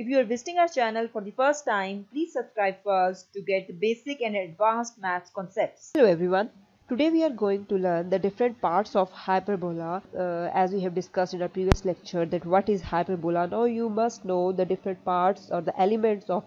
If you are visiting our channel for the first time, please subscribe first to get the basic and advanced maths concepts. Hello everyone. Today we are going to learn the different parts of hyperbola uh, as we have discussed in our previous lecture that what is hyperbola. Now you must know the different parts or the elements of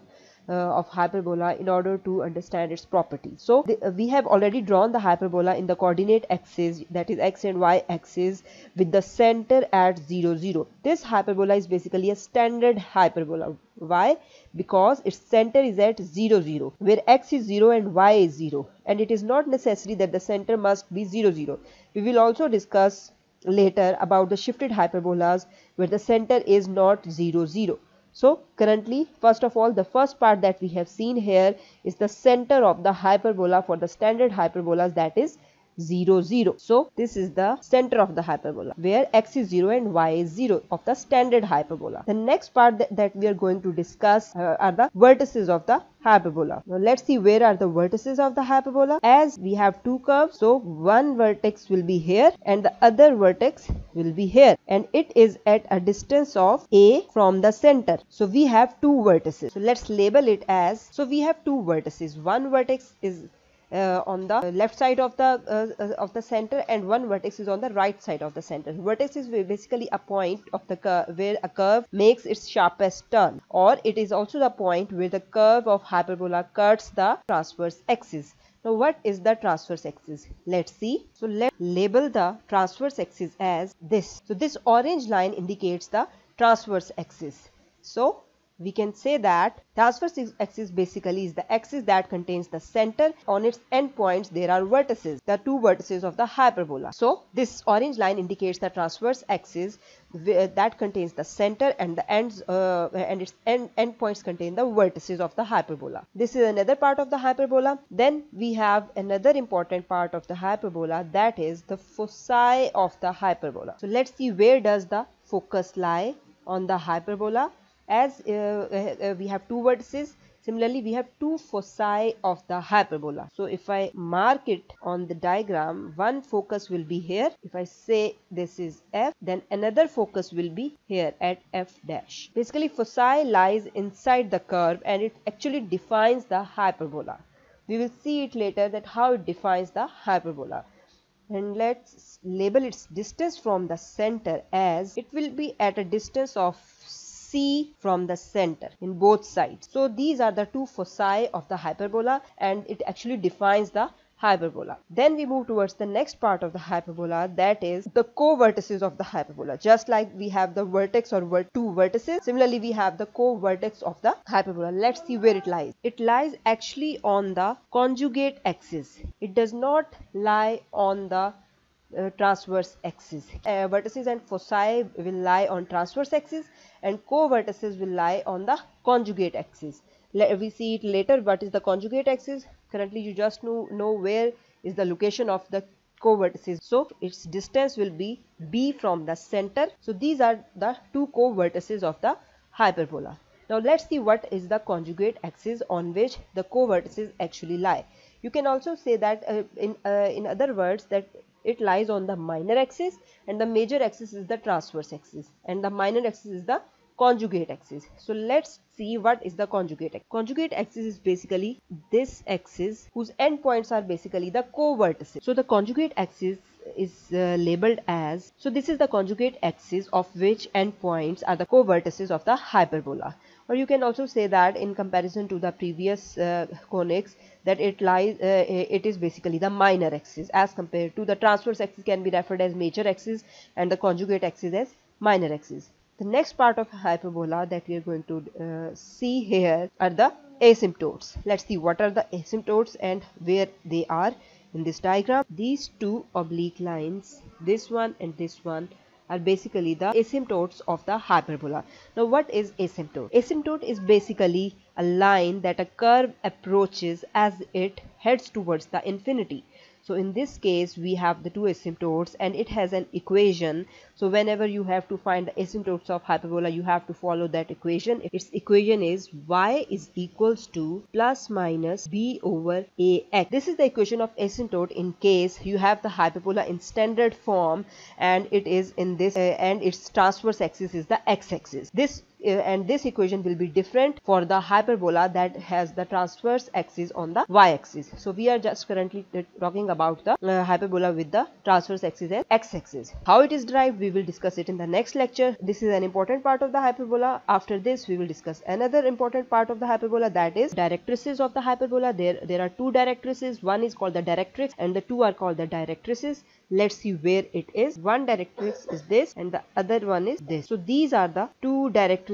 of hyperbola in order to understand its properties. So the, uh, we have already drawn the hyperbola in the coordinate axis that is x and y axis with the center at 0 0. This hyperbola is basically a standard hyperbola. Why? Because its center is at 0 0 where x is 0 and y is 0 and it is not necessary that the center must be 0 0. We will also discuss later about the shifted hyperbolas where the center is not 0 0. So currently first of all the first part that we have seen here is the center of the hyperbola for the standard hyperbolas that is 0 0 so this is the center of the hyperbola where x is 0 and y is 0 of the standard hyperbola. The next part that, that we are going to discuss uh, are the vertices of the hyperbola. Now let's see where are the vertices of the hyperbola. As we have two curves so one vertex will be here and the other vertex will be here. And it is at a distance of a from the center. So we have two vertices. So let's label it as so we have two vertices. One vertex is uh, on the left side of the uh, uh, of the center and one vertex is on the right side of the center. Vertex is basically a point of the curve where a curve makes its sharpest turn. Or it is also the point where the curve of hyperbola cuts the transverse axis now what is the transverse axis? Let's see. So let's label the transverse axis as this. So this orange line indicates the transverse axis. So we can say that transverse axis basically is the axis that contains the center. On its endpoints there are vertices the two vertices of the hyperbola. So this orange line indicates the transverse axis that contains the center and the ends uh, and its end endpoints contain the vertices of the hyperbola. This is another part of the hyperbola. Then we have another important part of the hyperbola that is the foci of the hyperbola. So let's see where does the focus lie on the hyperbola as uh, uh, we have two vertices similarly we have two foci of the hyperbola. So if i mark it on the diagram one focus will be here. If i say this is f then another focus will be here at f dash. Basically foci lies inside the curve and it actually defines the hyperbola. We will see it later that how it defines the hyperbola. And let's label its distance from the center as it will be at a distance of C from the center in both sides. So these are the two foci of the hyperbola and it actually defines the hyperbola. Then we move towards the next part of the hyperbola that is the co-vertices of the hyperbola. Just like we have the vertex or ver two vertices, similarly we have the co-vertex of the hyperbola. Let's see where it lies. It lies actually on the conjugate axis. It does not lie on the uh, transverse axis. Uh, vertices and foci will lie on transverse axis and co-vertices will lie on the conjugate axis. We see it later what is the conjugate axis. Currently you just know, know where is the location of the co-vertices. So its distance will be b from the center. So these are the two co-vertices of the hyperbola. Now let's see what is the conjugate axis on which the co-vertices actually lie. You can also say that uh, in uh, in other words that it lies on the minor axis and the major axis is the transverse axis and the minor axis is the conjugate axis. So let's see what is the conjugate axis. Conjugate axis is basically this axis whose endpoints are basically the co-vertices. So the conjugate axis is uh, labeled as so this is the conjugate axis of which endpoints are the co-vertices of the hyperbola or you can also say that in comparison to the previous uh, conics that it lies uh, it is basically the minor axis as compared to the transverse axis can be referred as major axis and the conjugate axis as minor axis. The next part of hyperbola that we are going to uh, see here are the asymptotes. Let's see what are the asymptotes and where they are in this diagram. These two oblique lines this one and this one are basically the asymptotes of the hyperbola. Now what is asymptote? Asymptote is basically a line that a curve approaches as it heads towards the infinity. So in this case we have the two asymptotes and it has an equation. So whenever you have to find the asymptotes of hyperbola you have to follow that equation. Its equation is y is equals to plus minus b over ax. This is the equation of asymptote in case you have the hyperbola in standard form and it is in this uh, and its transverse axis is the x-axis. This and this equation will be different for the hyperbola that has the transverse axis on the y-axis. So we are just currently talking about the uh, hyperbola with the transverse axis and x-axis. How it is derived we will discuss it in the next lecture. This is an important part of the hyperbola. After this we will discuss another important part of the hyperbola that is directrices of the hyperbola. There, there are two directrices. One is called the directrix and the two are called the directrices let's see where it is one directrix is this and the other one is this so these are the two directrices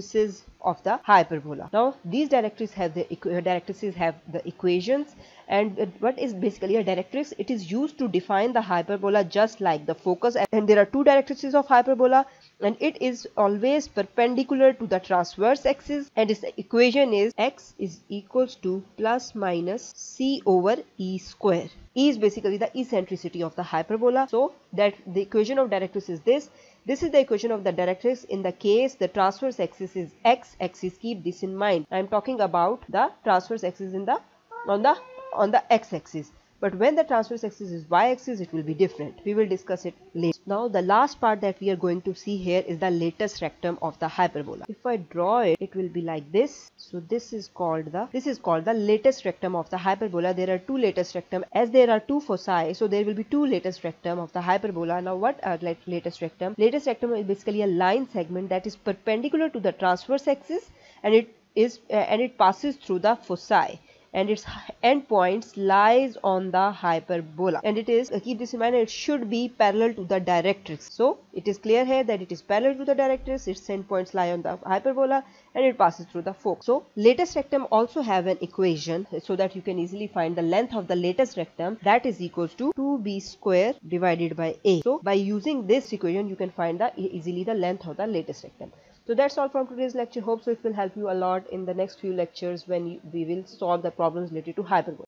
of the hyperbola. Now these directrices have the uh, directrices have the equations and what is basically a directrix? It is used to define the hyperbola just like the focus and there are two directrices of hyperbola and it is always perpendicular to the transverse axis and its equation is x is equals to plus minus c over e square. E is basically the eccentricity of the hyperbola. So that the equation of directrix is this this is the equation of the directrix. In the case the transverse axis is x axis keep this in mind. I am talking about the transverse axis in the on the on the x axis. But when the transverse axis is y-axis it will be different. We will discuss it later now the last part that we are going to see here is the latus rectum of the hyperbola. If i draw it it will be like this. So this is called the this is called the latus rectum of the hyperbola. There are two latus rectum. As there are two foci so there will be two latus rectum of the hyperbola. Now what are latus rectum? Latus rectum is basically a line segment that is perpendicular to the transverse axis and it is uh, and it passes through the foci and its endpoints lies on the hyperbola. And it is keep this in mind it should be parallel to the directrix. So it is clear here that it is parallel to the directrix its endpoints lie on the hyperbola and it passes through the fork so latus rectum also have an equation so that you can easily find the length of the latus rectum that is equals to 2b square divided by a. So by using this equation you can find the easily the length of the latus rectum so that's all from today's lecture. Hope so it will help you a lot in the next few lectures when we will solve the problems related to hyperbola.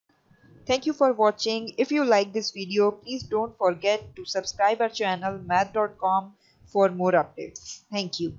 Thank you for watching. If you like this video, please don't forget to subscribe our channel math.com for more updates. Thank you.